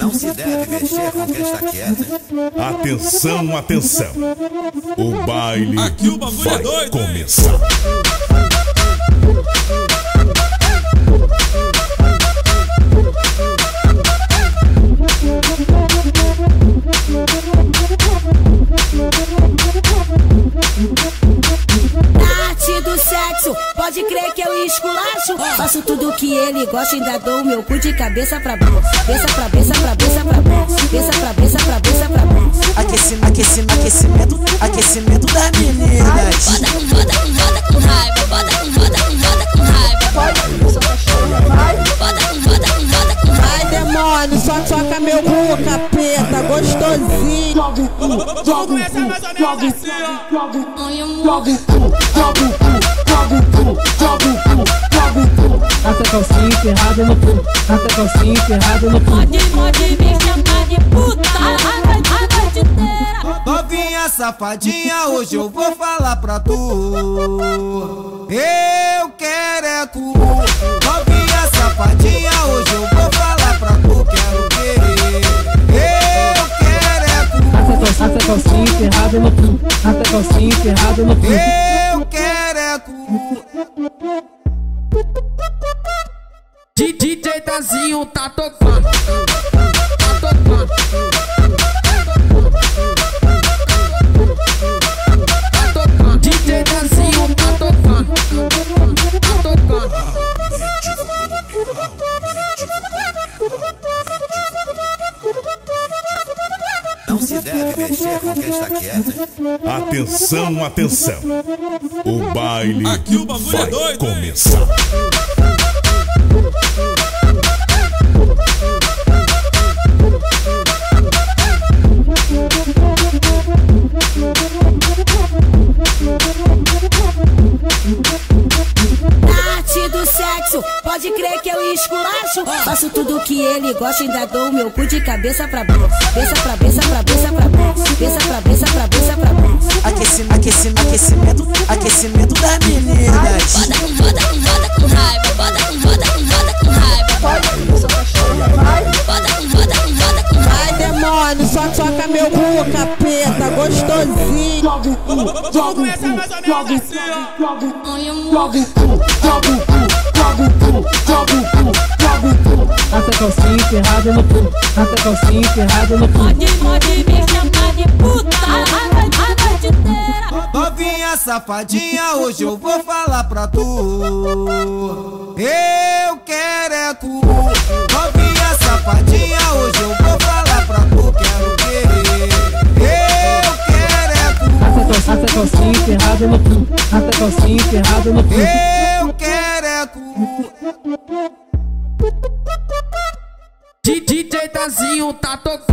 Não se deve mexer com quem está quieta. Atenção, atenção. O baile Aqui o bagulho é vai doido, hein? começar. Tudo que ele gosta, ainda dou o meu cu de cabeça pra baixo. Cabeça pra cabeça, pra cabeça pra baixo. Cabeça pra cabeça, pra cabeça pra baixo. Aquecimento, aquecimento, aquecimento, aquecimento das meninas. Roda com roda com roda com raiva, roda com roda com roda com raiva. Roda com roda com roda com raiva. Ai, demônio, só toca meu cu, capeta, gostosinho. Vamos começar mais ou menos assim, ó. Essa calcinha enterrada no cu, essa calcinha enterrada no cu. Pode, pode me chamar de puta a a inteira. Novinha safadinha, hoje eu vou falar pra tu. Eu quero é tu. Novinha safadinha, hoje eu vou falar pra tu. Quero querer. Eu quero é tu. Essa calcinha enterrada no cu, essa calcinha enterrada no cu. Eu quero é tu. DJ Dazinho tá tocando, tá tocando. Tá tocando, DJ Dazinho tá tocando, tá tocando. Não se deve mexer com quem está. Atenção, atenção. O baile Aqui o bagulho é vai doido, hein? começar. Sexo, pode crer que eu esculacho. Faço tudo que ele gosta, ainda dou o meu cu de cabeça pra baixo. Cabeça pra cabeça, pra cabeça pra baixo. Cabeça pra cabeça, pra cabeça pra baixo. Aquecimento, aquecimento, aquecimento, aquecimento das meninas. Roda com roda com roda com raiva, roda com roda com roda com raiva. Roda com roda com roda com raiva. Ai, demônio, só toca meu cu, capeta, gostosinho. Vamos começar mais ou menos assim, ó. Essa calcinha enterrada no cu, essa calcinha enterrada no cu. Pode, pode me chamar de puta a noite, a noite inteira. Novinha safadinha, hoje eu vou falar pra tu. Eu quero é tu. Novinha safadinha, hoje eu vou falar pra tu. Quero querer. Eu quero é tu. Essa calcinha enterrada no cu, essa calcinha enterrada no cu. DJ Dazinho tá tocando,